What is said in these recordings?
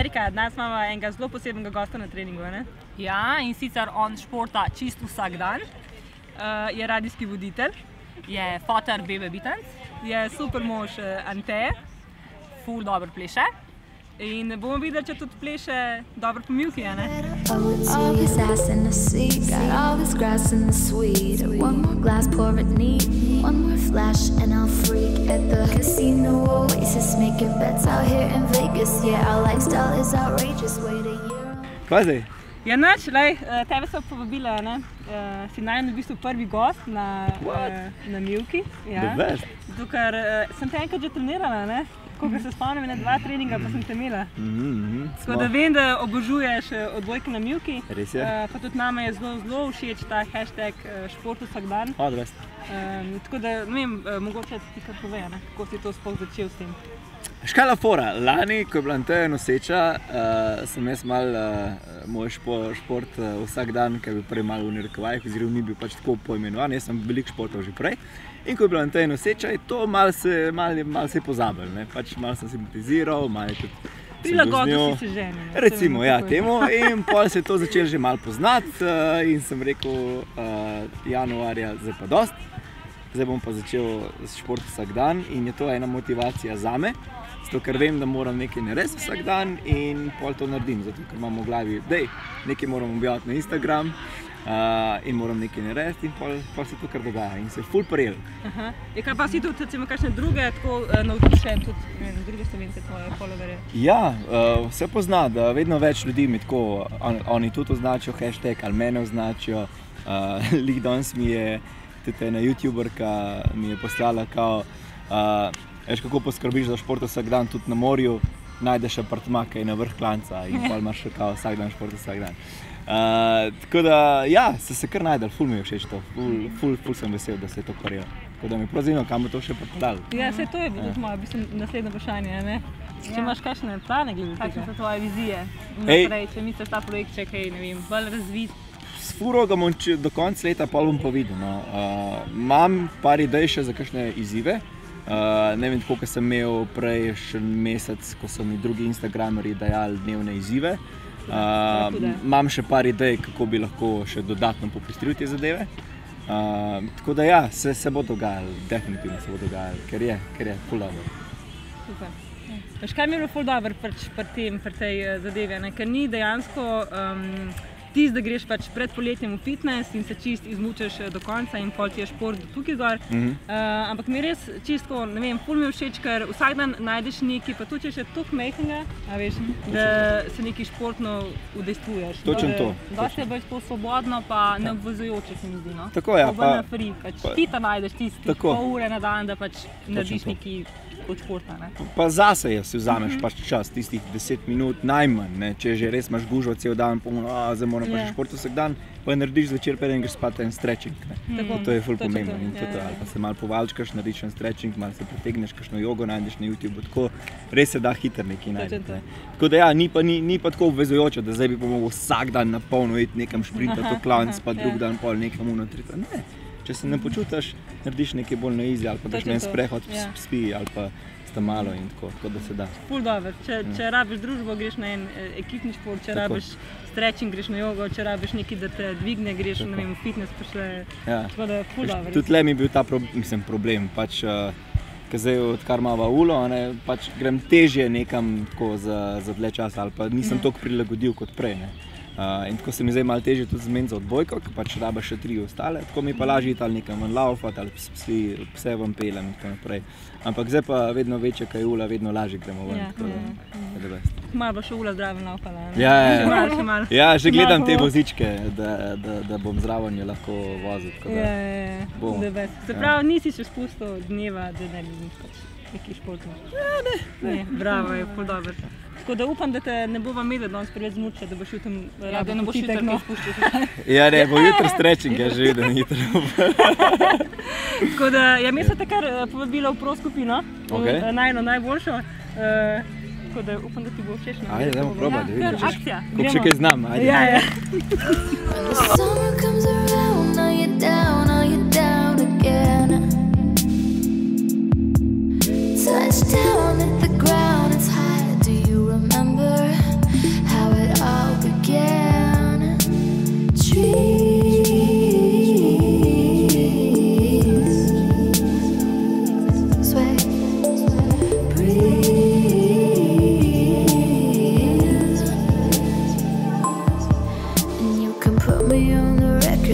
Erika, danes imamo enega zelo posebnega gosta na treningu. Ne? Ja, in sicer on športa čist vsak dan, Uh, je radijski voditelj, je fotor Bebe Bitens, je super mož uh, Ante ful dobro pleše. in bomo videli, če tudi pleše dobro po Milki. ne? All this ass in the seat, got all this grass in the suite. One more glass, pour it neat. One more flash, and I'll freak at the casino oasis, making bets out here in Vegas. Yeah, our lifestyle is outrageous. Wait a year. Kaj zdaj? Ja, noč, lej, uh, tebe so povabila, ne? Uh, si naj v bistvu prvi gost na, uh, na Milki. Ja. ker uh, sem te enkrat že trenirala, ne? Ko se spomnim, na dva treninga pa sem te imela. Mhm, mhm. Tako da vem, da obožuješ eh, odbojke na Milki. Res je. Eh, pa tudi nama je zelo, zelo všeč ta hashtag eh, šport vsak dan. The best. Um, tako da, ne vem, eh, mogoče ti kar pove, ne? kako si to sploh začel s tem. Škala fora. Lani, ko je bila Anteja noseča, uh, sem jaz mal uh, moj špo, šport uh, vsak dan, ki je bil prej malo v narekovajih, oziroma ni bil pač tako poimenovan. Jaz sem veliko športov že prej. In ko je bila Anteja noseča, je to malo se, mal, mal se pozabil. Ne? Pač malo sem simpatiziral, malo je tudi. Prilagodil si se ženi. Recimo, ja, tako. temu. In pol se je to začelo že malo poznati, uh, in sem rekel, uh, januarja, zdaj pa dost. Zdaj bom pa začel s športom vsak dan in je to ena motivacija za me. Zato, ker vem, da moram nekaj narediti vsak dan in pol to naredim. Zato, ker imam v glavi, da nekaj moram objaviti na Instagram uh, in moram nekaj narediti, in pol, pol se to kar dogaja. In se je full prijel. Je kaj pa si tudi, recimo, kakšne druge tako uh, navdušen, tudi vem, druge slovenske tvoje followerje? Ja, uh, vse pozna, da vedno več ljudi mi tako, on, oni tudi označijo hashtag ali mene označijo. Uh, Lik danes mi je tudi ena YouTuberka mi je poslala, kao, uh, veš, kako poskrbiš za šport vsak dan, tudi na morju, najdeš apartma, ki je na vrh klanca in pa imaš še kao vsak dan šport vsak dan. Uh, tako da, ja, se se kar najdel, ful mi je všeč to, ful, ful, ful sem vesel, da se je to prijel. Tako da mi je prav zanimivo, kam bo to še pripeljalo. Ja, se to je bilo tudi moje bistvu, naslednje vprašanje. a Ne? Če Ja. imaš kakšne plane glede Kakšne tega? so tvoje vizije? Ej. Naprej, če misliš ta projekt še kaj, ne vem, bolj razvit. S furo ga bom do konca leta pol bom pa videl. No. Uh, imam par idej še za kakšne izzive. Uh, ne vem, koliko sem imel prej še mesec, ko so mi drugi Instagramerji dajali dnevne izzive. Uh, imam še par idej, kako bi lahko še dodatno popestril te zadeve. Uh, tako da ja, se, se bo dogajalo, definitivno se bo dogajalo, ker je, ker je, dobro. Super. Veš, kaj mi je bilo ful dobro pri, pri, tem, pri tej zadevi, ne? ker ni dejansko um, tisto, da greš pač pred poletjem v fitness in se čist izmučeš eh, do konca in pol ti je šport do tukaj gor. Mhm. Uh, ampak mi je res čisto, ne vem, ful mi je všeč, ker vsak dan najdeš nekaj, pa tudi če še toliko mehkega, veš, da se nekaj športno udejstvuješ. Točno to, Dosti je bolj svobodno, pa neobvezujoče se mi zdi. No? Tako, ja, Bolj pa- free, pač pa- ti tam najdeš tisti pol ure na dan, da pač narediš to. nekaj od športa. Ne? Pa zase je, si vzameš pač čas, tistih 10 minut najmanj. Ne? Če že res imaš gužvo cel dan, pomeni, da zdaj moram pa Ja. še šport vsak dan, pa narediš zvečer, preden greš spat en stretching. Ne? Tako, To je ful pomembno. to, In to, ja, ja. ali pa se malo povalčkaš, narediš en stretching, malo se pretegneš, kakšno jogo najdeš na YouTubu. Tako res se da hitro nekaj najti. Ne? Tako da ja, ni pa, ni, ni pa tako obvezujoče, da zdaj bi pa mogel vsak dan na polno iti nekam šprintati, to klanc, pa ja. drug dan pol nekam unotri. Ne. Če se ne počutiš, narediš nekaj bolj na izi, ali pa daš en sprehod, ja. ja. spi, ali pa sta malo in tako, tako da se da. Ful dobro. Če, če rabiš družbo, greš na en eh, ekipni šport, če Tako. rabiš stretching, greš na jogo, če rabiš nekaj, da te dvigne, greš Tako. vem, v fitness, pa še. Ja. Tako da ful dobro. Tudi le mi je bil ta pro, mislim, problem. Pač, uh, zdaj, odkar imamo ulo, ne, pač grem težje nekam tako za, za dlje časa, ali pa nisem Mhm. tako prilagodil kot prej. Ne. Uh, in tako se mi zdaj malo težje tudi zmeniti za odbojko, ker pač rabiš še tri ostale, tako mi pa lažje iti ali nekam ven laufati ali ps- psi, pse vam pelem in tako naprej. Ampak zdaj pa vedno večje, kaj je ula, vedno lažje gremo ven. Ja, tako da, ja, the best. Malo bo še ula zdravo naupala. Ja, ja, ja. Še malo, še malo. Ja, že gledam te vozičke, da, da, da bom zraven jo lahko vozil. da- Ja, ja, ja. Se Ja. pravi, nisi še spustil dneva, da ne bi bil pač neki športnik. Ja, ne. ne. Bravo, je ful dobro. Tako da upam, da te ne bova imeli danes preveč zmuča, da boš jutri Ja, da ne boš jutri kaj spuščal. Ja, ne, bo jutri stretching, ja že vidim, jutri. Tako da, ja, mi smo te kar eh, povabila v pro skupino, Okej. v najno najboljšo. eh, Tako da upam, da ti bo všeč. Ajde, dajmo probati, da kar akcija. Koliko še kaj znam, ajde. Ja, ja. Summer comes around, are you down? Are you down again? Touchdown at the ground,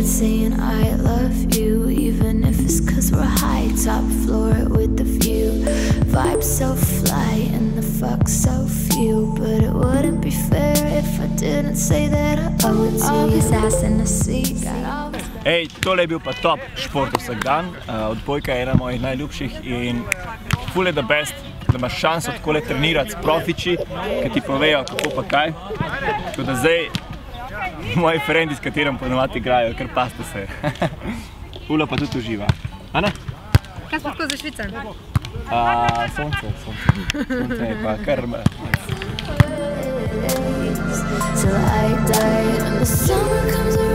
started saying I love you Even if it's cause we're high Top floor with the view Vibe so fly and the fuck so few But it wouldn't be fair if I didn't say that I owe it to all this ass in the seat Ej, tole je bil pa top šport vsak dan. Uh, odbojka je ena mojih najljubših in ful je the best, da imaš šanso takole trenirati s profiči, ki ti povejo kako pa kaj. Tako da zdaj moj frendi, s katerim ponovadi igrajo, ker pasta se. Ula pa tudi uživa. A ne? Kaj smo tako za Švicem? A, sonce, sonce. Sonce je pa kar... So I died, the summer comes around